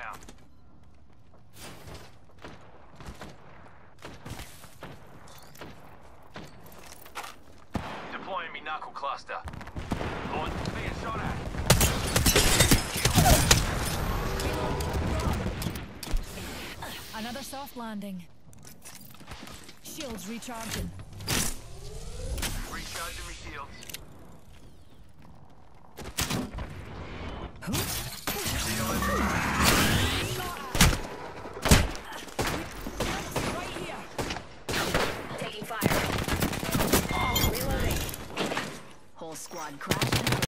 down. Deploying me knuckle cluster. Lord, being shot at. Another soft landing. Shields recharging. Recharging me shields. Huh? squad crashed.